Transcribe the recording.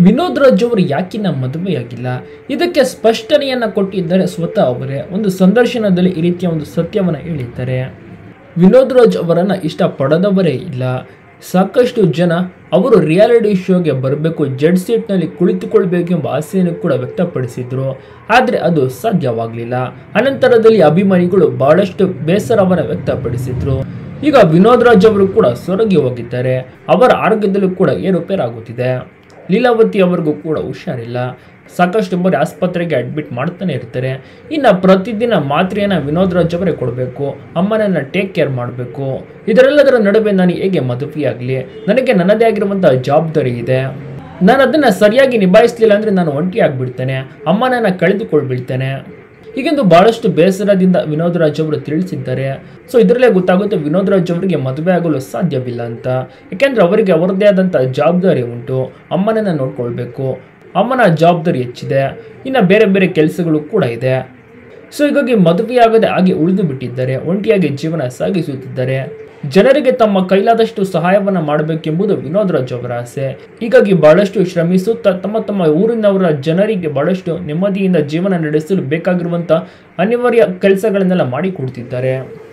ವಿನೋದ್ ರಾಜ್ ಅವರು ಯಾಕಿನ್ನ ಮದುವೆಯಾಗಿಲ್ಲ? ಇದಕ್ಕೆ ಸ್ಪಷ್ಟನೆಯನ್ನ ಕೊಟ್ಟಿದ್ದಾರೆ ಸ್ವತಃ ಅವರೇ. ಒಂದು ಸಂದರ್ಶನದಲ್ಲಿ ಈ ರೀತಿಯ ಒಂದು ಸತ್ಯವನ್ನು ಹೇಳಿದ್ದಾರೆ. ವಿನೋದ್ ರಾಜ್ ಅವರನ್ನ ಇಷ್ಟಪಡದವರೇ ಇಲ್ಲ. ಸಾಕಷ್ಟು ಜನ ಅವರು ರಿಯಾಲಿಟಿ ಶೋಗೆ ಬರಬೇಕು, ಜಡ್ ಸೀಟ್ನಲ್ಲಿ ಕುಳಿತುಕೊಳ್ಬೇಕೆಂಬ ಆಸೆಯನ್ನು ಕೂಡ ವ್ಯಕ್ತಪಡಿಸಿದರು. ಆದರೆ ಅದು ಸಾಧ್ಯವಾಗಲಿಲ್ಲ. ಅನಂತರದಲ್ಲಿ ಅಭಿಮಾನಿಗಳು ಬಹಳಷ್ಟು ಬೇಸರವನ್ನು ವ್ಯಕ್ತಪಡಿಸಿದ್ರು. ಈಗ ವಿನೋದ್ ರಾಜ್ ಅವರು ಕೂಡ ಸೊರಗಿ ಹೋಗಿದ್ದಾರೆ. ಅವರ ಆರೋಗ್ಯದಲ್ಲೂ ಕೂಡ ಏರುಪೇರಾಗುತ್ತಿದೆ. ಲೀಲಾವತಿ ಅವ್ರಿಗೂ ಕೂಡ ಹುಷಾರಿಲ್ಲ. ಸಾಕಷ್ಟು ಬಾರಿ ಆಸ್ಪತ್ರೆಗೆ ಅಡ್ಮಿಟ್ ಮಾಡ್ತಾನೆ ಇರ್ತಾರೆ. ಇನ್ನು ಪ್ರತಿದಿನ ಮಾತ್ರೆಯನ್ನು ವಿನೋದ್ ರಾಜ್ ಅವರೇ ಕೊಡಬೇಕು. ಅಮ್ಮನನ್ನು ಟೇಕ್ ಕೇರ್ ಮಾಡಬೇಕು. ಇದರೆಲ್ಲದರ ನಡುವೆ ನಾನು ಹೇಗೆ ಮದುವೆಯಾಗಲಿ ನನಗೆ ನನ್ನದೇ ಆಗಿರುವಂಥ ಜವಾಬ್ದಾರಿ ಇದೆ. ನಾನು ಅದನ್ನು ಸರಿಯಾಗಿ ನಿಭಾಯಿಸಲಿಲ್ಲ ಅಂದರೆ ನಾನು ಒಂಟಿ ಆಗಿಬಿಡ್ತೇನೆ ಅಮ್ಮನನ್ನು ಕಳೆದುಕೊಳ್ಬಿಡ್ತೇನೆ. ಹೀಗೆಂದು ಬಹಳಷ್ಟು ಬೇಸರದಿಂದ ವಿನೋದ್ ರಾಜ್ ಅವರು ತಿಳಿಸಿದ್ದಾರೆ. ಸೊ ಇದರಲ್ಲೇ ಗೊತ್ತಾಗುತ್ತೆ ವಿನೋದ್ ರಾಜ್ ಅವರಿಗೆ ಮದುವೆ ಆಗಲು ಸಾಧ್ಯವಿಲ್ಲ ಅಂತ. ಯಾಕೆಂದ್ರೆ ಅವರಿಗೆ ಅವರದೇ ಆದಂಥ ಜವಾಬ್ದಾರಿ ಉಂಟು. ಅಮ್ಮನನ್ನು ನೋಡ್ಕೊಳ್ಬೇಕು. ಅಮ್ಮನ ಜವಾಬ್ದಾರಿ ಹೆಚ್ಚಿದೆ. ಇನ್ನು ಬೇರೆ ಬೇರೆ ಕೆಲಸಗಳು ಕೂಡ ಇದೆ. ಸೊ ಹೀಗಾಗಿ ಮದುವೆಯಾಗದೆ ಹಾಗೆ ಉಳಿದು ಬಿಟ್ಟಿದ್ದಾರೆ. ಒಂಟಿಯಾಗಿ ಜೀವನ ಸಾಗಿಸುತ್ತಿದ್ದಾರೆ. ಜನರಿಗೆ ತಮ್ಮ ಕೈಲಾದಷ್ಟು ಸಹಾಯವನ್ನು ಮಾಡಬೇಕೆಂಬುದು ವಿನೋದ್ ರಾಜ್ ಅವರ ಆಸೆ. ಹೀಗಾಗಿ ಬಹಳಷ್ಟು ಶ್ರಮಿಸುತ್ತಾ ತಮ್ಮ ತಮ್ಮ ಊರಿನವರ ಜನರಿಗೆ ಬಹಳಷ್ಟು ನೆಮ್ಮದಿಯಿಂದ ಜೀವನ ನಡೆಸಲು ಬೇಕಾಗಿರುವಂತಹ ಅನಿವಾರ್ಯ ಕೆಲಸಗಳನ್ನೆಲ್ಲ ಮಾಡಿಕೊಡ್ತಿದ್ದಾರೆ